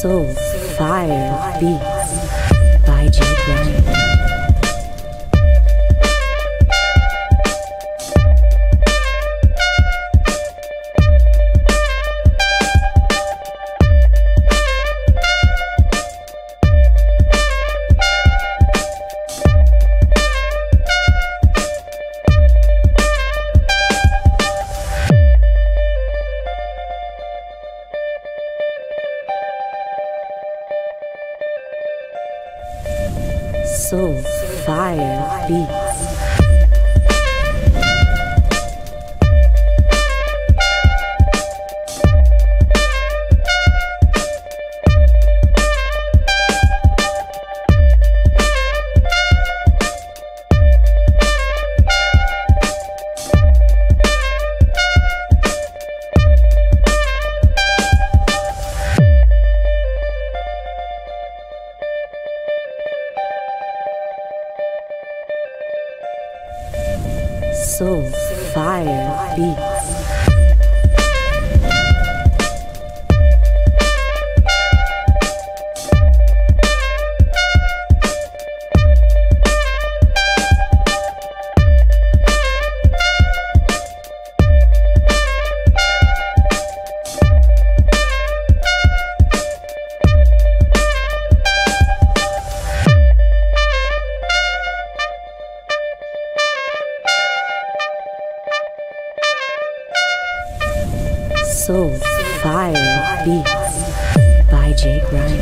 Soul Fire Beats Soul Fire Beats. Soul Fire Beats. Soul Fire Beats by Jake Ryan.